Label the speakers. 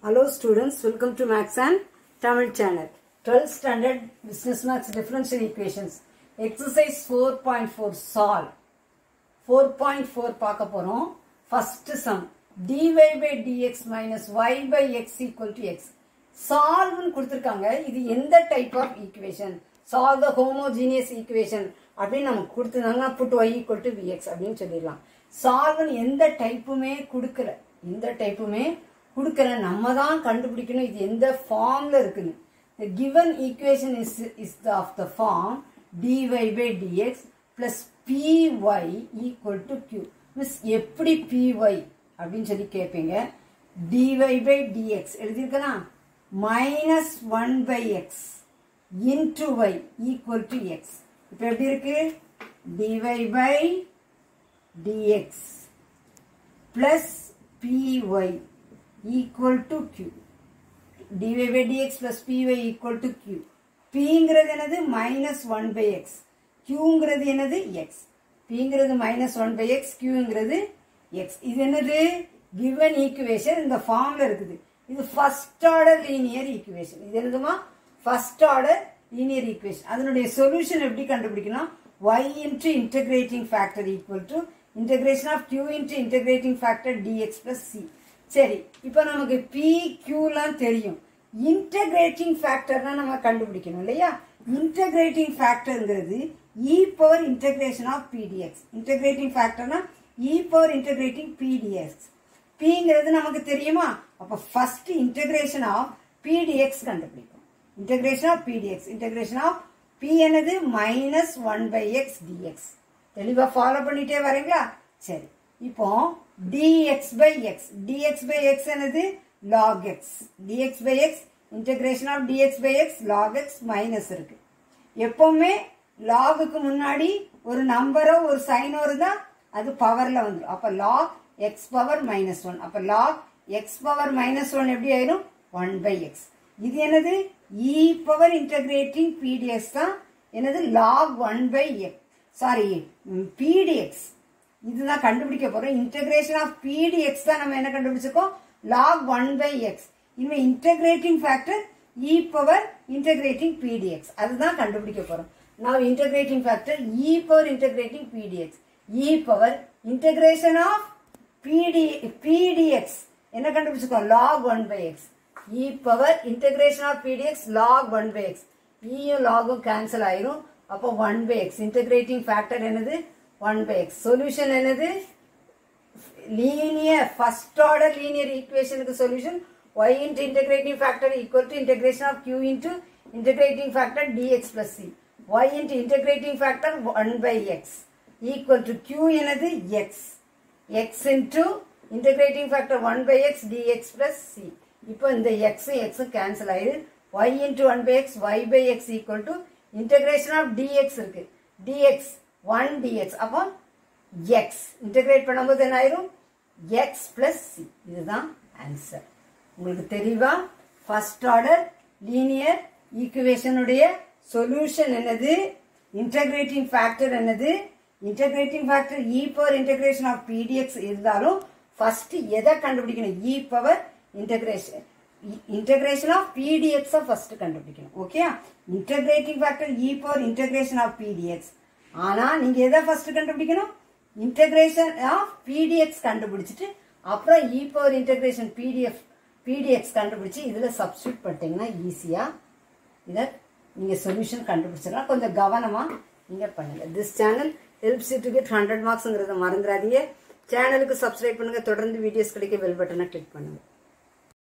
Speaker 1: Hello students, welcome to Max and Tamil channel. 12th standard business maths differential equations. Exercise 4.4 solve. 4.4 பார்க்க போறோம். First sum. dy by dx minus y by x equal to x. Solve கொடுத்திருக்காங்க. இது எந்த type of equation? Solve the homogeneous equation. அப்படின்னு நமக்கு கொடுத்துருந்தாங்கன்னா put y equal to vx அப்படின்னு சொல்லிடலாம். Solve எந்த டைப்புமே கொடுக்கல. எந்த டைப்புமே கொடுக்கல நம்ம தான் கண்டுபிடிக்கணும். இது எந்த ஃபார்மில் இருக்குன்னு. The given equation is is the of the form dy by dx plus py equal to q miss எப்படி பிஒய் அப்படின்னு சொல்லி கேட்பீங்க dy by dx எழுதியிருக்கனா minus one by x into y equal to x இப்போ எப்படி இருக்கு? Dy by dx plus py equal to q. dy by dx plus py equal to q. பிங்கிறது என்னது? Minus one by x கியூங்கிறது என்னது? X பிங்கிறது minus one by x கியூங்கிறது x இது என்னது? கிவன் ஈக்குவேஷன் இந்த ஃபார்ம்ல இருக்குது. இது ஃபர்ஸ்ட் ஆர்டர் லீனியர் ஈக்குவேஷன் இது என்னதுமா? ஃபர்ஸ்ட் ஆர்டர் லீனியர் ஈக்குவேஷன் அதனுடைய சொல்யூஷன் எப்படி கண்டுபிடிக்கணும்? Y into integrating factor equal to integration of q into integrating factor dx plus c சரி இப்போ நமக்கு பி கியூலாம் தெரியும். இன்டகிரேட்டிங் ஃபேக்டர்னா நம்ம கண்டுபிடிக்கணும் இல்லையா? Integrating ஃபேக்டர்ங்கிறது e power integration of pdx integrating ஃபேக்டர்னா e power integrating pdx பிங்கிறது நமக்கு தெரியுமா? அப்போ ஃபர்ஸ்ட் இன்டகிரேஷன் ஆஃப் பிடிஎக்ஸ் கண்டுபிடிக்கும் integration of pdx integration of p என்னது? Minus one by x dx தெளிவாக ஃபாலோ பண்ணிட்டே வரீங்களா? சரி இப்போ dx by x. dx by x என்னது? log x. dx by x integration of dx by x log x minus இருக்கு. எப்பவுமே லாகுக்கு முன்னாடி ஒரு நம்பரோ ஒரு சைனோ இருந்தா அது பவர்ல வந்துடும் அப்ப log x power minus one அப்ப log x power minus one எப்படி ஆயிரும்? ஒன் பை எக்ஸ் இது என்னது? இ பவர் இன்டகிரேட்டிங் பிடிஎக்ஸ் தான். என்னது? Log one by x sorry pdx இதுதான் கண்டுபிடிக்க போறோம். இன்டகிரேஷன் ஆஃப் பிடிஎக்ஸ் தான் நம்ம என்ன கண்டுபிடிச்சிருக்கோம்? லாக் ஒன் பை எக்ஸ் இனிமே integrating factor e power integrating P dx அதுதான் கண்டுபிடிக்க போறோம். நான் integrating factor e power integrating pdx e power integration of pd pdx என்ன கண்டுபிடிச்சிருக்கோம்? Log one by x e power integration of pdx log one by x இயும் லாகும் cancel ஆயிரும். அப்போ one by x integrating factor என்னது? 1 by x. Solution என்னது? Linear, first order linear equation க்கு solution y into integrating factor equal to integration of q into integrating factor dx plus c. y into integrating factor 1 by x equal to q என்னது x. x into integrating factor 1 by x dx plus c. இப்போ இந்த x x cancel ஆயிரு y into 1 by x y by x equal to integration of dx இருக்கு. dx one dx அப்போ x integrate பண்ணும்போது என்ன ஆயிரும்? X plus c இதுதான் answer உங்களுக்கு தெளிவா ஃபர்ஸ்ட் ஆர்டர் லீனியர் ஈக்குவேஷனுடைய சொல்யூஷன் என்னது? இன்டகிரேட்டிங் ஃபேக்டர் என்னது? Integrating factor e power integration of pdx இருந்தாலும் ஃபர்ஸ்ட் எதை கண்டுபிடிக்கணும்? E power integration integration of pdx first கண்டுபிடிக்கணும். Okay integrating factor e power integration of pdx ஆனா நீங்க எதை ஃபர்ஸ்ட் கண்டுபிடிக்கணும்? இன்டெகிரேஷன் ஆஃப் பிடிஎக்ஸ் கண்டுபிடிச்சிட்டு அப்புறம் e power integration pdf pdx கண்டுபிடிச்சி இதில் சப்ஸ்டியூட் பண்ணிட்டீங்கன்னா ஈஸியாக இதை நீங்கள் சொல்யூஷன் கண்டுபிடிச்சிடலாம். கொஞ்சம் கவனமாக நீங்கள் பண்ணுங்கள் this channel helps to get hundred மார்க்ஸுங்கிறத மறந்துடாதீங்க. சேனலுக்கு சப்ஸ்கிரைப் பண்ணுங்கள் தொடர்ந்து வீடியோஸ் கிடைக்க பெல் பட்டனை கிளிக் பண்ணுங்கள்